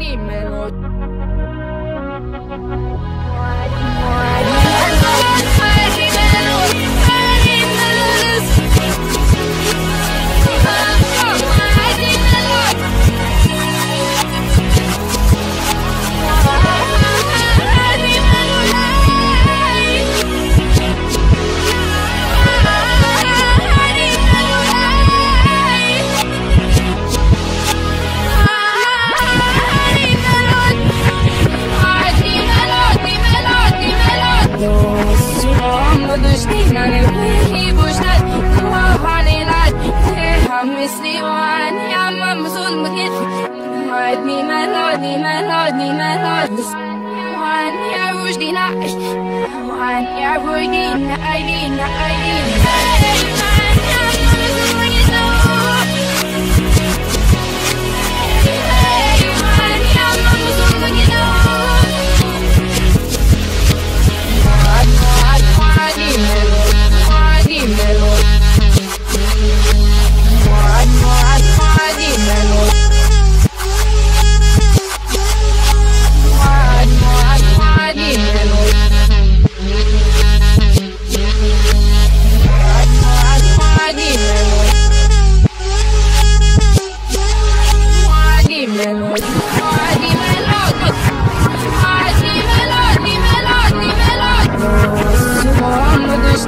need men ممزون مكيف ودني ملودني ملودني ملودني وان يا وجدنا وان يا وجدنا أيدينا أيدينا melody, melody, melody, melody. One year worthy not, one year worthy not, I did not, I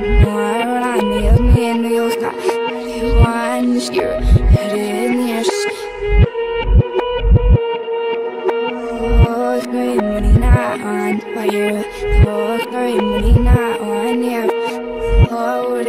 Yeah. promise you're in the ashes not on. While you're looking you're not on Yeah, forward